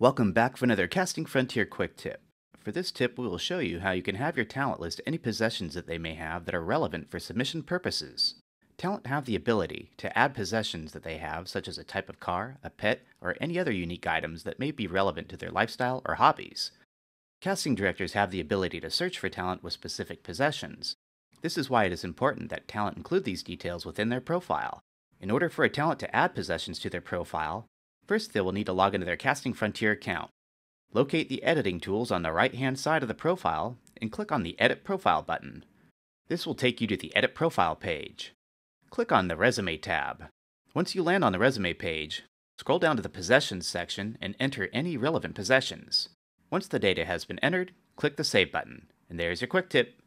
Welcome back for another Casting Frontier quick tip. For this tip, we will show you how you can have your talent list any possessions that they may have that are relevant for submission purposes. Talent have the ability to add possessions that they have, such as a type of car, a pet, or any other unique items that may be relevant to their lifestyle or hobbies. Casting directors have the ability to search for talent with specific possessions. This is why it is important that talent include these details within their profile. In order for a talent to add possessions to their profile, First, they will need to log into their Casting Frontier account. Locate the editing tools on the right hand side of the profile and click on the Edit Profile button. This will take you to the Edit Profile page. Click on the Resume tab. Once you land on the Resume page, scroll down to the Possessions section and enter any relevant possessions. Once the data has been entered, click the Save button. And there's your quick tip.